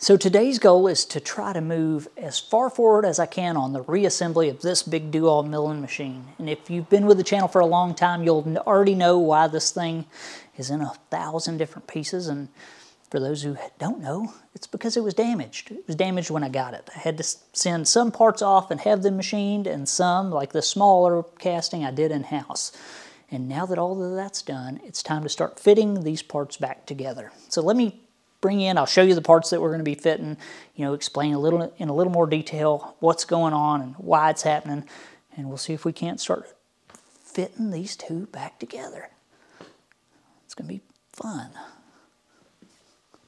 So today's goal is to try to move as far forward as I can on the reassembly of this big DoAll milling machine. And if you've been with the channel for a long time, you'll already know why this thing is in a thousand different pieces. And for those who don't know, it's because it was damaged. It was damaged when I got it. I had to send some parts off and have them machined, and some, like the smaller casting, I did in-house. And now that all of that's done, it's time to start fitting these parts back together. So let me bring in. I'll show you the parts that we're going to be fitting, you know, explain a little in a little more detail what's going on and why it's happening, and we'll see if we can't start fitting these two back together. It's going to be fun.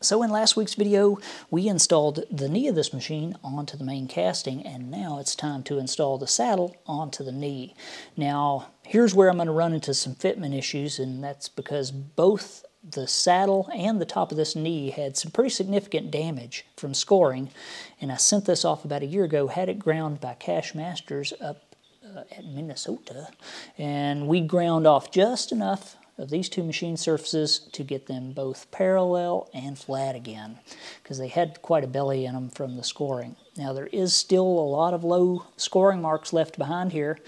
So in last week's video, we installed the knee of this machine onto the main casting, and now it's time to install the saddle onto the knee. Now, here's where I'm going to run into some fitment issues, and that's because both the saddle and the top of this knee had some pretty significant damage from scoring, and I sent this off about a year ago, had it ground by Cash Masters up uh, at Minnesota, and we ground off just enough of these two machine surfaces to get them both parallel and flat again, because they had quite a belly in them from the scoring. Now there is still a lot of low scoring marks left behind here,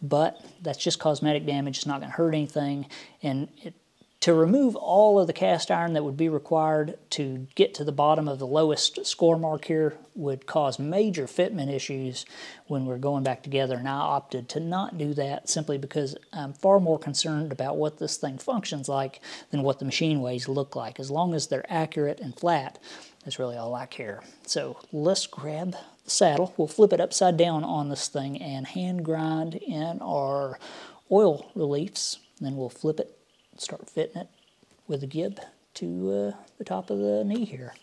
but that's just cosmetic damage. It's not going to hurt anything, and it to remove all of the cast iron that would be required to get to the bottom of the lowest score mark here would cause major fitment issues when we're going back together and I opted to not do that simply because I'm far more concerned about what this thing functions like than what the machine ways look like. As long as they're accurate and flat, that's really all I care. So let's grab the saddle. We'll flip it upside down on this thing and hand grind in our oil reliefs. Then we'll flip it start fitting it with a gib to uh, the top of the knee here.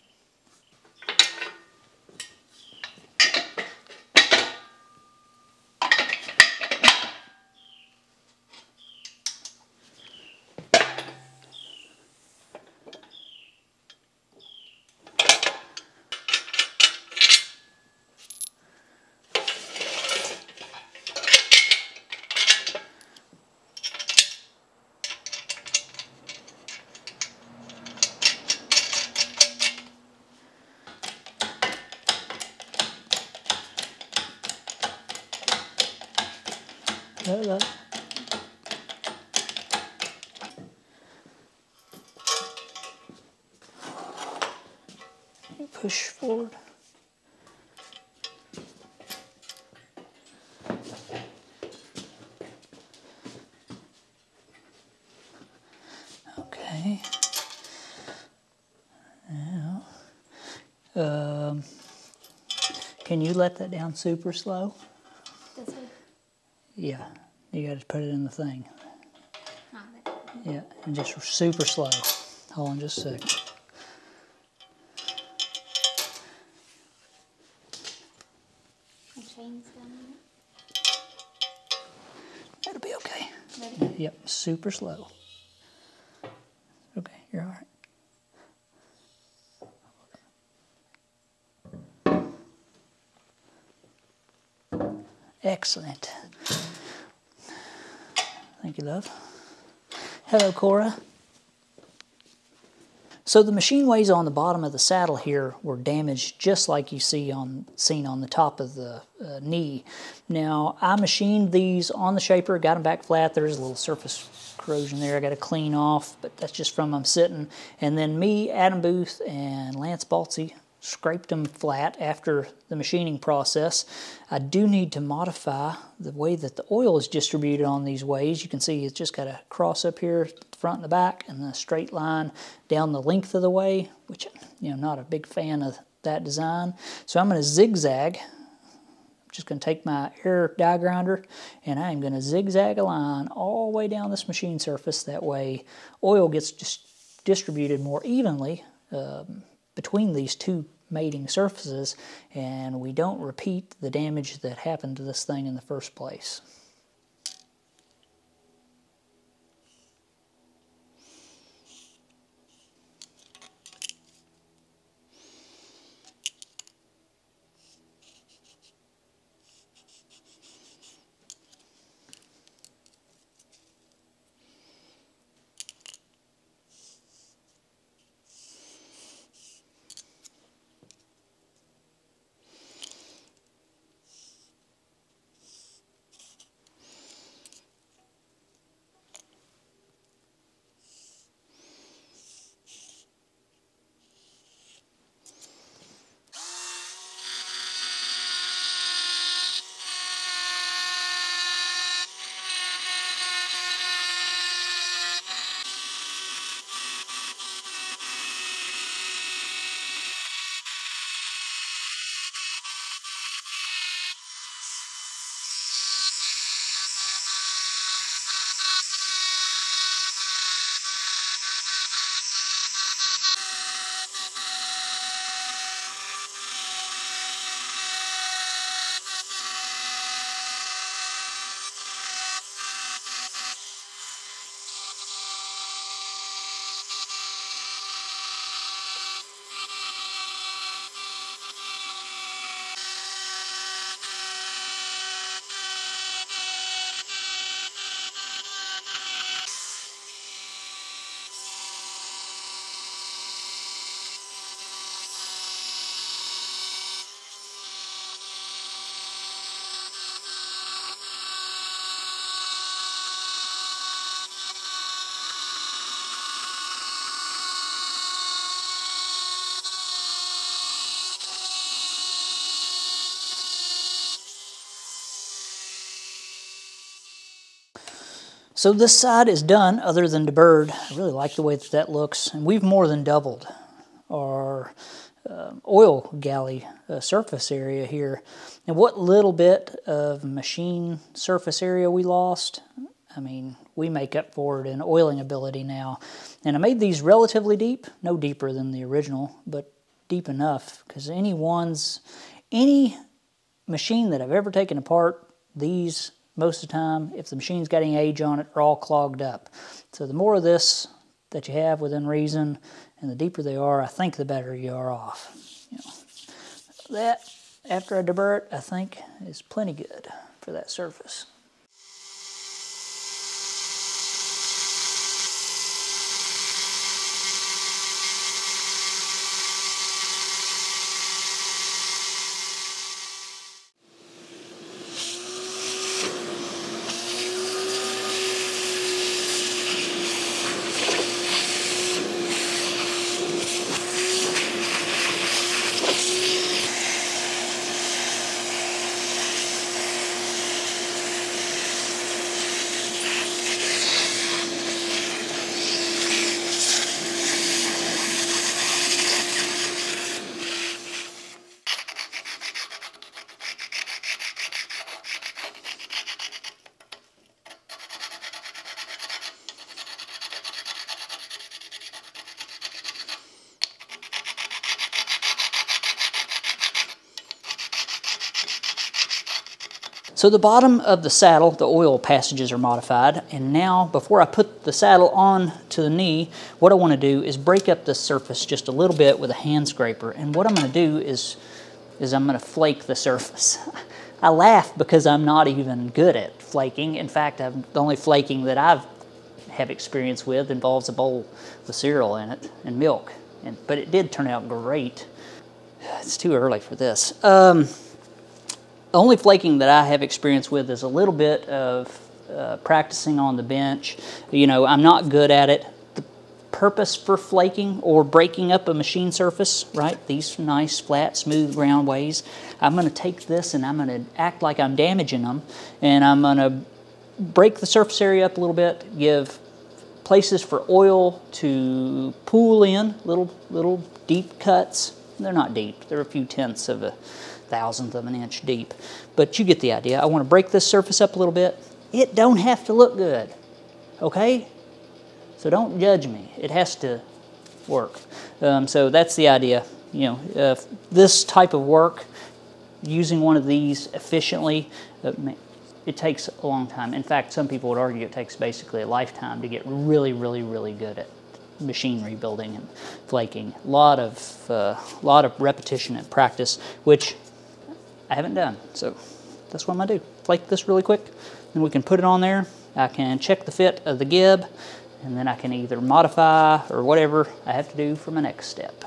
Hello. Push forward. Okay. Now, um, can you let that down super slow? Yeah, you got to put it in the thing. Yeah, and just super slow. Hold on just a second. That'll be okay. Ready? Yep, super slow. Excellent. Thank you, love. Hello, Cora. So the machine ways on the bottom of the saddle here were damaged just like you see on seen on the top of the uh, knee. Now I machined these on the shaper, got them back flat. There's a little surface corrosion there I got to clean off, but that's just from them sitting. And then me, Adam Booth, and Lance Baltzy scraped them flat after the machining process. I do need to modify the way that the oil is distributed on these ways. You can see it's just got a cross up here, front and the back, and then a straight line down the length of the way, which, you know, not a big fan of that design. So I'm going to zigzag. I'm just going to take my air die grinder and I'm going to zigzag a line all the way down this machine surface. That way oil gets just distributed more evenly um, between these two mating surfaces and we don't repeat the damage that happened to this thing in the first place. So this side is done other than the bird. I really like the way that that looks. And we've more than doubled our uh, oil galley uh, surface area here. And what little bit of machine surface area we lost, I mean, we make up for it in oiling ability now. And I made these relatively deep, no deeper than the original, but deep enough because any ones, any machine that I've ever taken apart, these most of the time, if the machine's got any age on it, are all clogged up. So the more of this that you have within reason, and the deeper they are, I think the better you are off. You know, that, after I deburr I think is plenty good for that surface. So the bottom of the saddle, the oil passages are modified, and now before I put the saddle on to the knee, what I want to do is break up the surface just a little bit with a hand scraper. And what I'm going to do is, is I'm going to flake the surface. I laugh because I'm not even good at flaking. In fact, I'm, the only flaking that I've have experience with involves a bowl with cereal in it and milk. And, but it did turn out great. It's too early for this. Um, the only flaking that I have experience with is a little bit of uh, practicing on the bench. You know, I'm not good at it. The purpose for flaking or breaking up a machine surface, right? These nice, flat, smooth ground ways. I'm going to take this and I'm going to act like I'm damaging them, and I'm going to break the surface area up a little bit, give places for oil to pool in, little little deep cuts. They're not deep. They're a few tenths of a thousandth of an inch deep. But you get the idea. I want to break this surface up a little bit. It don't have to look good, okay? So don't judge me. It has to work. Um, so that's the idea. You know, uh, this type of work, using one of these efficiently, uh, it takes a long time. In fact, some people would argue it takes basically a lifetime to get really, really, really good at machine rebuilding and flaking. A lot of, uh, lot of repetition and practice, which I haven't done. So that's what I'm gonna do. Flake this really quick, then we can put it on there. I can check the fit of the gib, and then I can either modify or whatever I have to do for my next step.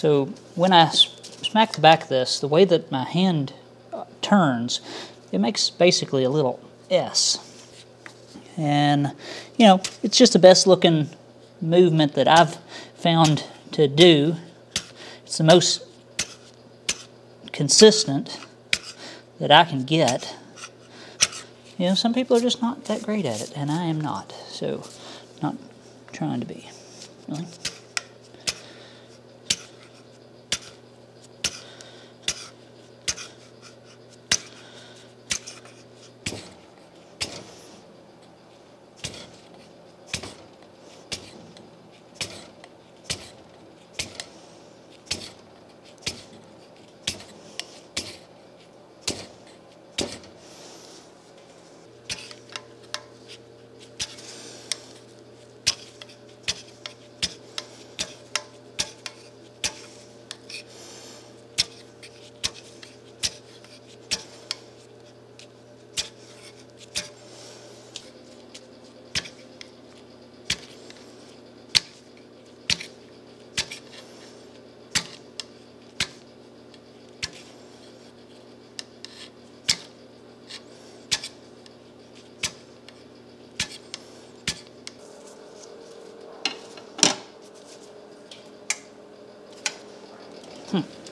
So when I smack the back of this, the way that my hand uh, turns, it makes basically a little S. And, you know, it's just the best looking movement that I've found to do. It's the most consistent that I can get. You know, some people are just not that great at it, and I am not. So, not trying to be. Really. Hmm.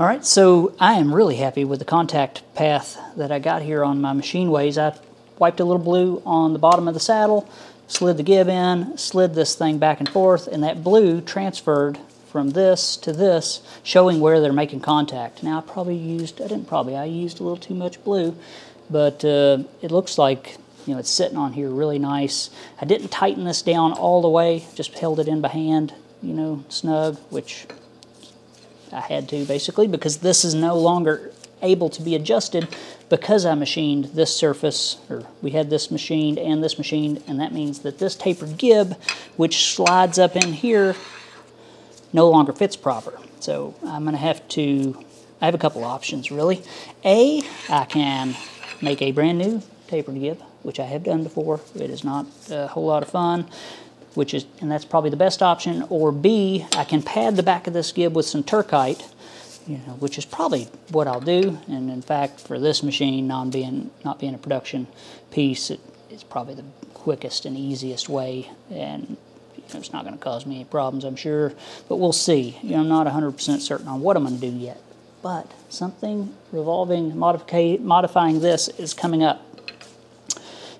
All right, so I am really happy with the contact path that I got here on my machine ways. I wiped a little blue on the bottom of the saddle, slid the gib in, slid this thing back and forth, and that blue transferred from this to this, showing where they're making contact. Now I probably used, I didn't probably, I used a little too much blue, but uh, it looks like you know it's sitting on here really nice. I didn't tighten this down all the way, just held it in by hand, you know, snug, which I had to basically because this is no longer able to be adjusted because I machined this surface, or we had this machined and this machined, and that means that this tapered gib, which slides up in here, no longer fits proper. So I'm going to have to, I have a couple options really. A, I can make a brand new tapered gib, which I have done before. It is not a whole lot of fun, which is, and that's probably the best option. Or B, I can pad the back of this gib with some Turcite, you know, which is probably what I'll do. And in fact, for this machine, non being not being a production piece, it is probably the quickest and easiest way. And it's not going to cause me any problems, I'm sure, but we'll see. You know, I'm not 100% certain on what I'm going to do yet, but something revolving, modifying this is coming up.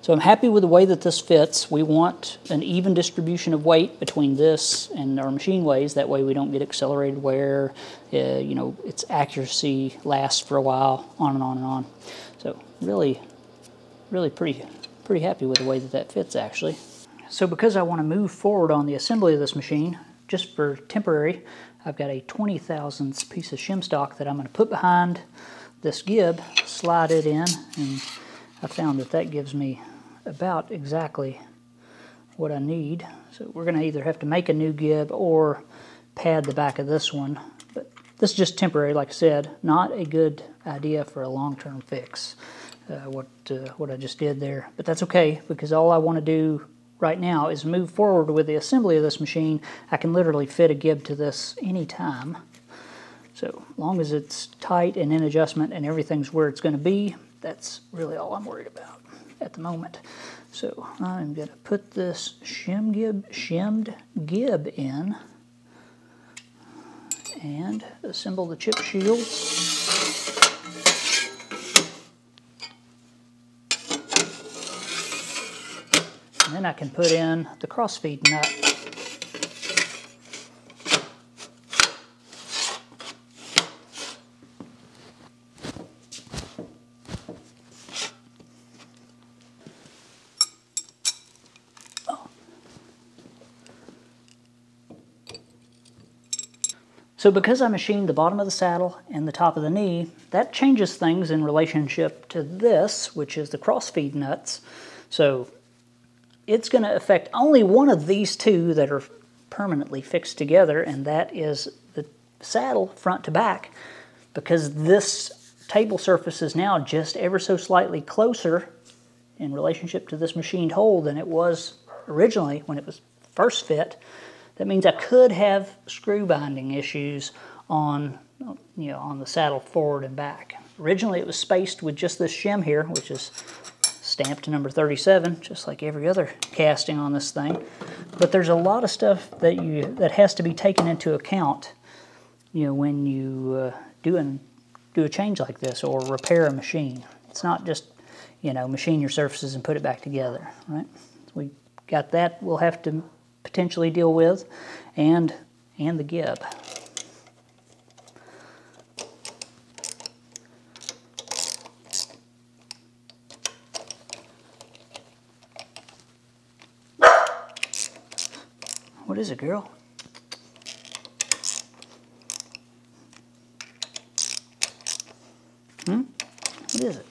So I'm happy with the way that this fits. We want an even distribution of weight between this and our machine ways. That way we don't get accelerated wear. Uh, you know, its accuracy lasts for a while, on and on and on. So really, really pretty, pretty happy with the way that that fits actually. So because I want to move forward on the assembly of this machine, just for temporary, I've got a 20 thousandths piece of shim stock that I'm going to put behind this gib, slide it in, and I found that that gives me about exactly what I need. So we're going to either have to make a new gib or pad the back of this one. But this is just temporary, like I said, not a good idea for a long-term fix, uh, what, uh, what I just did there. But that's okay, because all I want to do right now is move forward with the assembly of this machine. I can literally fit a gib to this anytime. So long as it's tight and in adjustment and everything's where it's going to be, that's really all I'm worried about at the moment. So I'm going to put this shim gib, shimmed gib in and assemble the chip shields. And then I can put in the crossfeed nut. So because I machined the bottom of the saddle and the top of the knee, that changes things in relationship to this, which is the crossfeed nuts. So it's going to affect only one of these two that are permanently fixed together, and that is the saddle front to back, because this table surface is now just ever so slightly closer in relationship to this machined hole than it was originally when it was first fit. That means I could have screw binding issues on, you know, on the saddle forward and back. Originally it was spaced with just this shim here, which is stamped number 37, just like every other casting on this thing. But there's a lot of stuff that you that has to be taken into account, you know, when you uh, do an, do a change like this or repair a machine. It's not just, you know, machine your surfaces and put it back together, right? We got that we'll have to potentially deal with, and and the gib. What is it, girl? Hmm? What is it?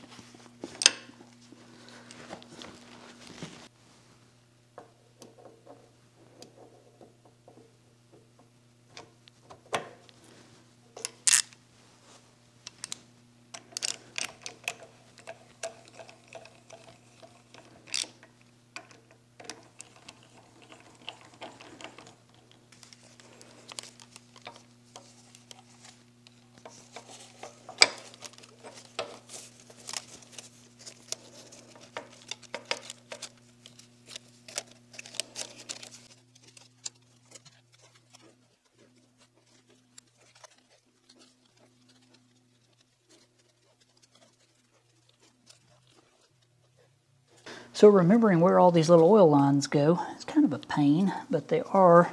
So remembering where all these little oil lines go, it's kind of a pain, but they are,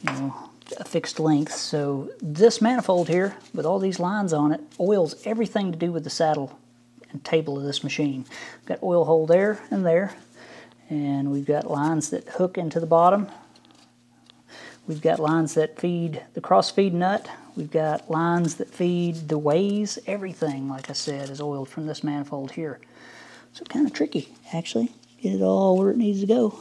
you know, a fixed length. So this manifold here, with all these lines on it, oils everything to do with the saddle and table of this machine. We've got oil hole there and there, and we've got lines that hook into the bottom. We've got lines that feed the cross feed nut. We've got lines that feed the ways. Everything, like I said, is oiled from this manifold here. So kind of tricky, actually. Get it all where it needs to go.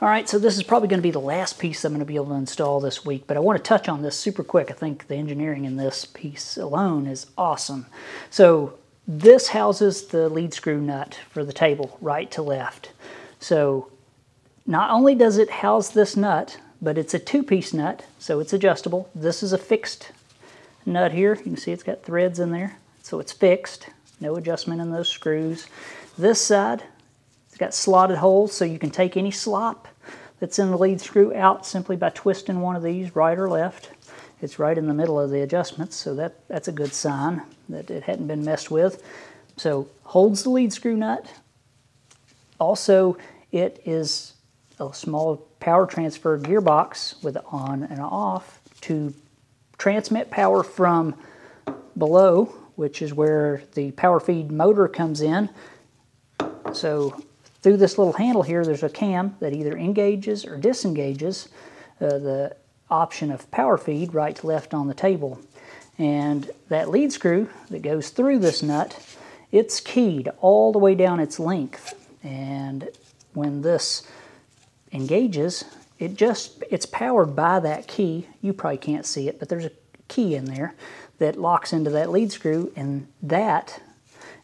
All right, so this is probably going to be the last piece I'm going to be able to install this week, but I want to touch on this super quick. I think the engineering in this piece alone is awesome. So this houses the lead screw nut for the table, right to left. So not only does it house this nut, but it's a two-piece nut, so it's adjustable. This is a fixed nut here. You can see it's got threads in there, so it's fixed. No adjustment in those screws. This side, it's got slotted holes, so you can take any slop that's in the lead screw out simply by twisting one of these right or left. It's right in the middle of the adjustments, so that, that's a good sign that it hadn't been messed with. So holds the lead screw nut. Also, it is a small power transfer gearbox with on and off to transmit power from below, which is where the power feed motor comes in. So through this little handle here, there's a cam that either engages or disengages uh, the option of power feed right to left on the table. And that lead screw that goes through this nut, it's keyed all the way down its length. And when this engages, it just it's powered by that key. You probably can't see it, but there's a key in there that locks into that lead screw, and that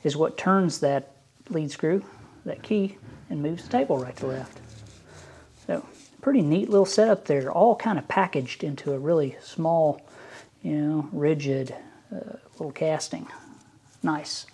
is what turns that lead screw, that key, and moves the table right to left. So pretty neat little setup there, all kind of packaged into a really small, you know, rigid uh, little casting. Nice.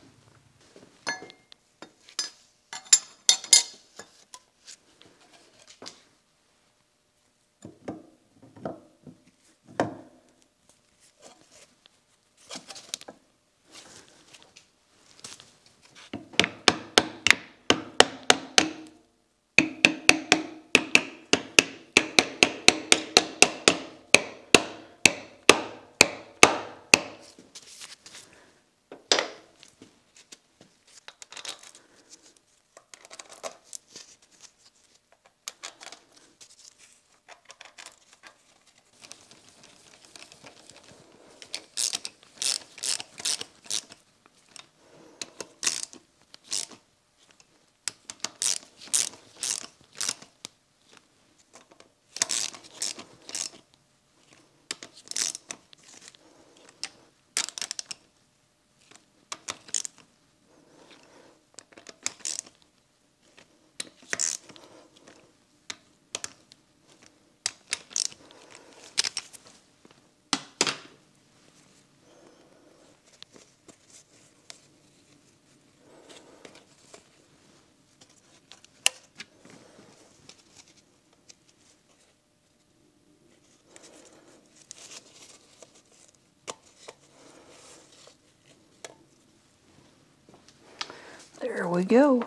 There we go.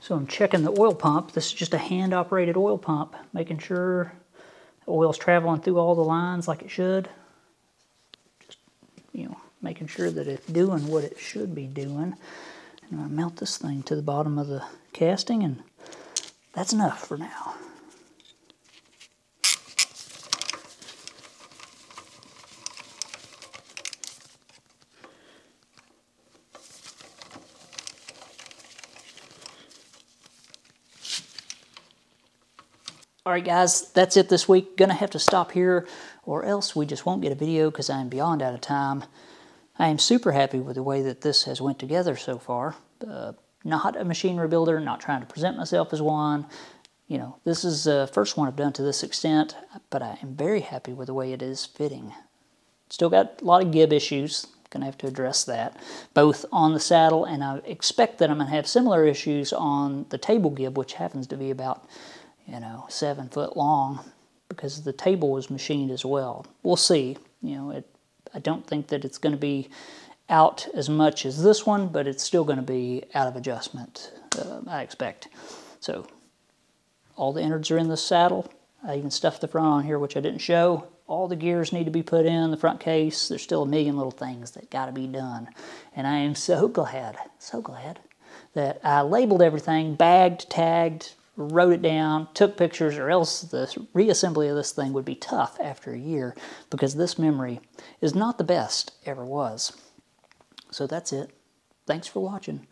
So I'm checking the oil pump. This is just a hand operated oil pump, making sure the oil's traveling through all the lines like it should. Just, you know, making sure that it's doing what it should be doing. And I mount this thing to the bottom of the casting and that's enough for now. All right, guys, that's it this week. Gonna have to stop here or else we just won't get a video because I'm beyond out of time. I am super happy with the way that this has went together so far. Uh, not a machine rebuilder, not trying to present myself as one. You know, this is the first one I've done to this extent, but I am very happy with the way it is fitting. Still got a lot of gib issues, Gonna have to address that, both on the saddle, and I expect that I'm gonna have similar issues on the table gib, which happens to be about, you know, seven foot long, because the table was machined as well. We'll see. You know, it, I don't think that it's gonna be out as much as this one, but it's still gonna be out of adjustment, uh, I expect. So, all the innards are in the saddle. I even stuffed the front on here, which I didn't show all the gears need to be put in the front case. There's still a million little things that got to be done. And I am so glad, so glad that I labeled everything, bagged, tagged, wrote it down, took pictures, or else the reassembly of this thing would be tough after a year because this memory is not the best ever was. So that's it. Thanks for watching.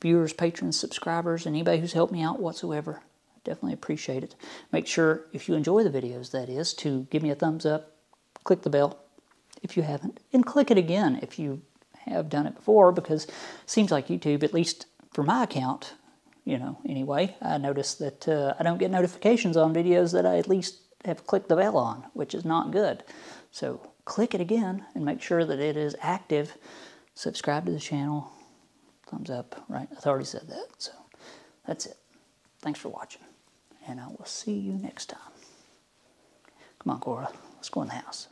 Viewers, patrons, subscribers, anybody who's helped me out whatsoever definitely appreciate it. Make sure, if you enjoy the videos, that is, to give me a thumbs up, click the bell if you haven't, and click it again if you have done it before, because it seems like YouTube, at least for my account, you know, anyway, I notice that uh, I don't get notifications on videos that I at least have clicked the bell on, which is not good. So click it again and make sure that it is active. Subscribe to the channel. Thumbs up, right? I've already said that. So that's it. Thanks for watching and I will see you next time. Come on, Cora, let's go in the house.